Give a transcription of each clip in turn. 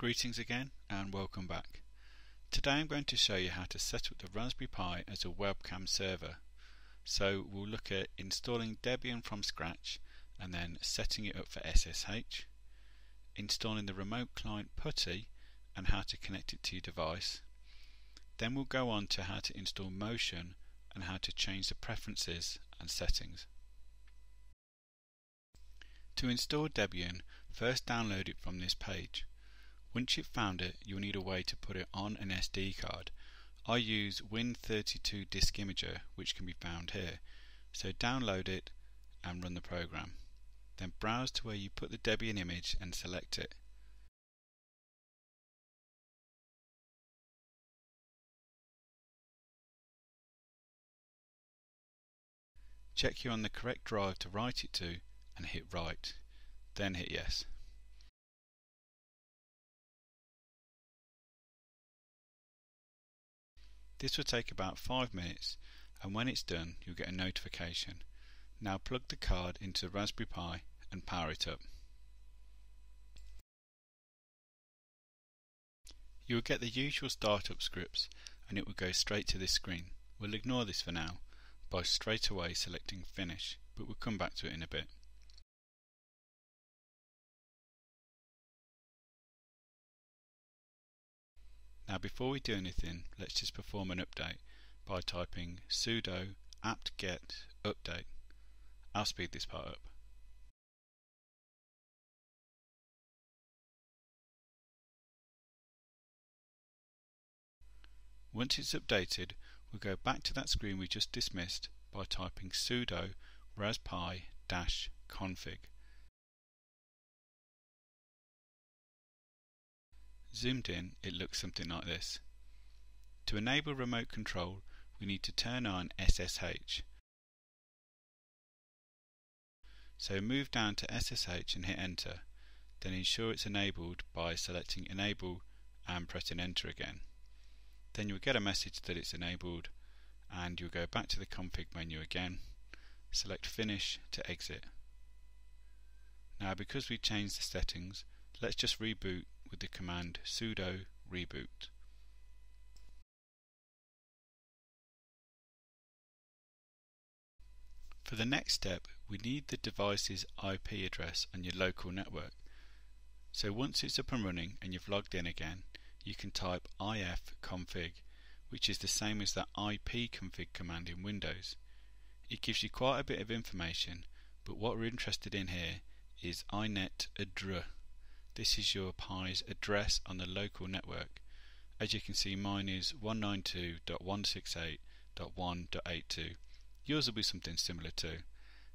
Greetings again and welcome back. Today I'm going to show you how to set up the Raspberry Pi as a webcam server. So we'll look at installing Debian from scratch and then setting it up for SSH, installing the remote client PuTTY and how to connect it to your device. Then we'll go on to how to install Motion and how to change the preferences and settings. To install Debian, first download it from this page. Once you've found it, you'll need a way to put it on an SD card. I use Win32 Disk Imager, which can be found here. So download it and run the program. Then browse to where you put the Debian image and select it. Check you're on the correct drive to write it to and hit write. Then hit yes. This will take about 5 minutes and when it's done you'll get a notification. Now plug the card into the Raspberry Pi and power it up. You will get the usual startup scripts and it will go straight to this screen. We'll ignore this for now by straight away selecting finish but we'll come back to it in a bit. Now before we do anything, let's just perform an update by typing sudo apt-get update. I'll speed this part up. Once it's updated, we'll go back to that screen we just dismissed by typing sudo raspi-config. Zoomed in, it looks something like this. To enable remote control, we need to turn on SSH. So move down to SSH and hit enter, then ensure it's enabled by selecting enable and pressing enter again. Then you'll get a message that it's enabled and you'll go back to the config menu again, select finish to exit. Now because we changed the settings, let's just reboot with the command sudo reboot. For the next step, we need the device's IP address on your local network. So once it's up and running and you've logged in again, you can type ifconfig, which is the same as the ipconfig command in Windows. It gives you quite a bit of information, but what we're interested in here is inet inetadr this is your Pi's address on the local network. As you can see mine is 192.168.1.82. Yours will be something similar too.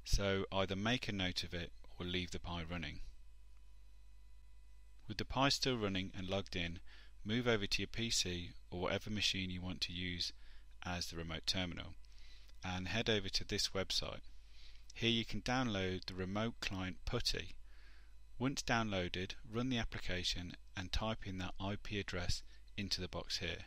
So either make a note of it or leave the Pi running. With the Pi still running and logged in, move over to your PC or whatever machine you want to use as the remote terminal and head over to this website. Here you can download the remote client PuTTY once downloaded, run the application and type in that IP address into the box here.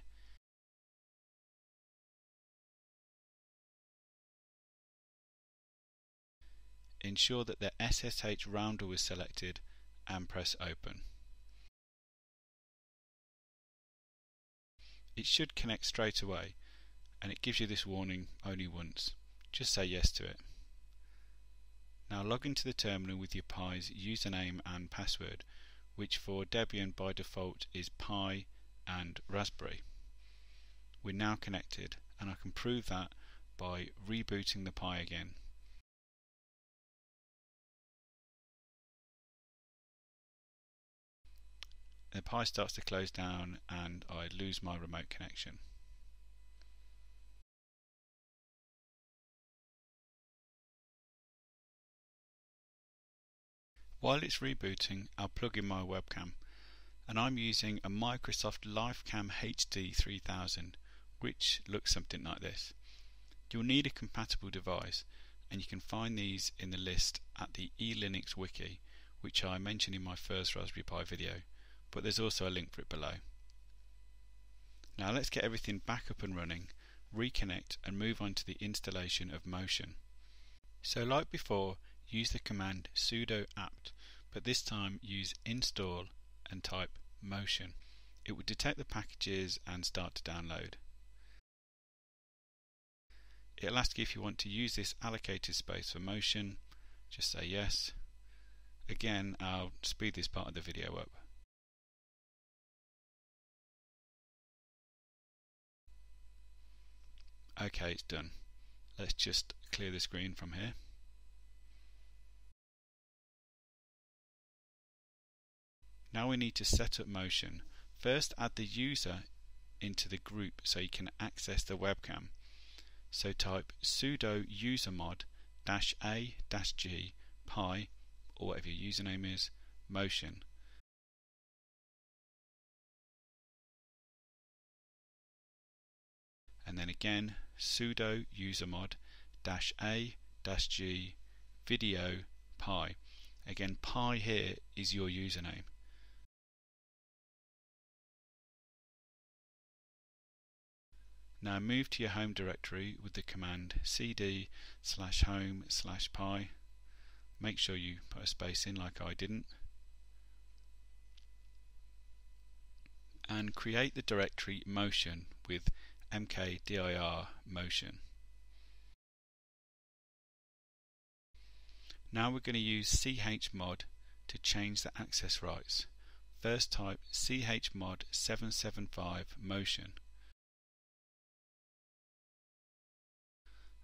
Ensure that the SSH router is selected and press open. It should connect straight away and it gives you this warning only once. Just say yes to it. Now log into the terminal with your Pi's username and password, which for Debian by default is Pi and Raspberry. We're now connected and I can prove that by rebooting the Pi again. The Pi starts to close down and I lose my remote connection. While it's rebooting, I'll plug in my webcam and I'm using a Microsoft LifeCam HD 3000 which looks something like this. You'll need a compatible device and you can find these in the list at the eLinux wiki which I mentioned in my first Raspberry Pi video but there's also a link for it below. Now let's get everything back up and running, reconnect and move on to the installation of Motion. So like before, use the command sudo apt, but this time use install and type motion. It will detect the packages and start to download. It'll ask you if you want to use this allocated space for motion. Just say yes. Again, I'll speed this part of the video up. Okay, it's done. Let's just clear the screen from here. Now we need to set up motion. First add the user into the group so you can access the webcam. So type sudo usermod dash a dash g pi or whatever your username is motion and then again sudo usermod dash a dash g video pi again pi here is your username Now move to your home directory with the command cd slash home slash pi. Make sure you put a space in like I didn't. And create the directory motion with mkdir motion. Now we're going to use chmod to change the access rights. First type chmod 775 motion.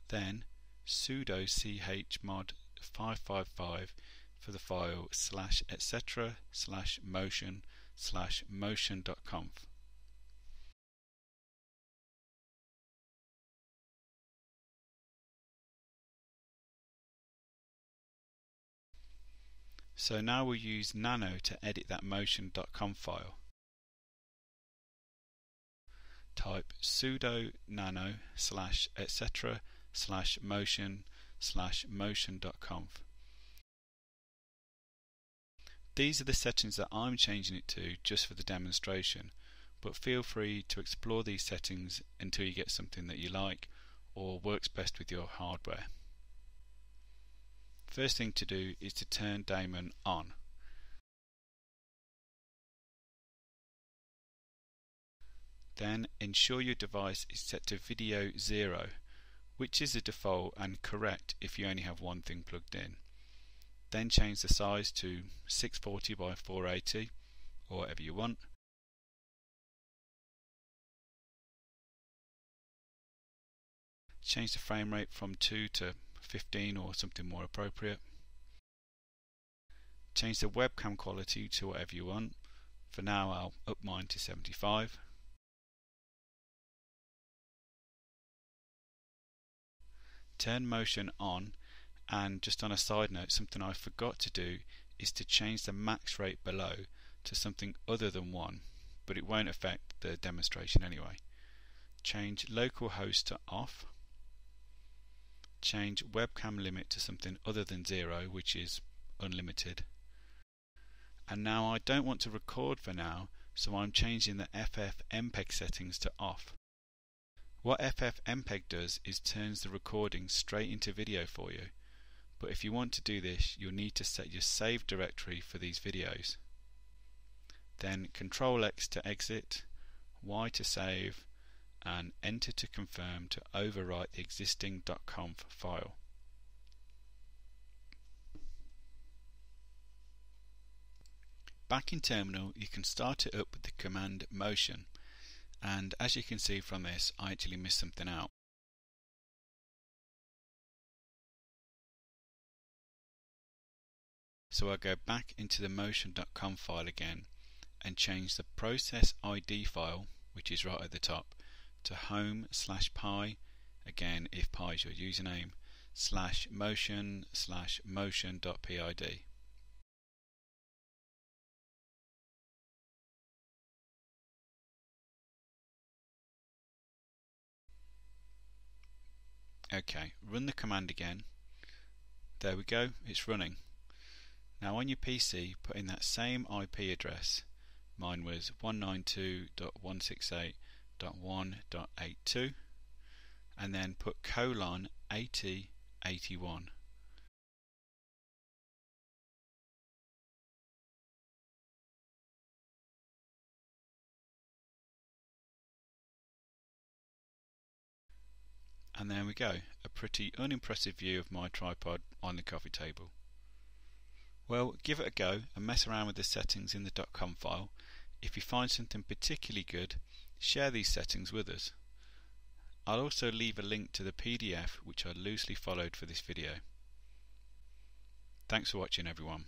Then sudo chmod 555 for the file slash etc slash motion slash motion.conf. So now we'll use nano to edit that motion.conf file. Type sudo nano slash etc slash motion slash motion.conf. These are the settings that I'm changing it to just for the demonstration, but feel free to explore these settings until you get something that you like or works best with your hardware. First thing to do is to turn Daemon on. Then ensure your device is set to video 0, which is the default and correct if you only have one thing plugged in. Then change the size to 640 by 480 or whatever you want. Change the frame rate from 2 to 15 or something more appropriate. Change the webcam quality to whatever you want. For now I'll up mine to 75. Turn motion on and just on a side note something I forgot to do is to change the max rate below to something other than 1 but it won't affect the demonstration anyway. Change localhost to off change webcam limit to something other than 0 which is unlimited and now I don't want to record for now so I'm changing the FFmpeg settings to off. What FFmpeg does is turns the recording straight into video for you but if you want to do this you'll need to set your save directory for these videos. Then Control X to exit, Y to save and enter to confirm to overwrite the existing .conf file. Back in Terminal you can start it up with the command motion and as you can see from this I actually missed something out. So I'll go back into the motion.conf file again and change the process ID file which is right at the top to home slash pi, again if pi is your username, slash motion slash motion.pid. Okay, run the command again. There we go, it's running. Now on your PC, put in that same IP address. Mine was 192.168.1.82 and then put colon 8081. And there we go, a pretty unimpressive view of my tripod on the coffee table. Well, give it a go and mess around with the settings in the .conf file. If you find something particularly good, share these settings with us. I'll also leave a link to the PDF which I loosely followed for this video. Thanks for watching everyone.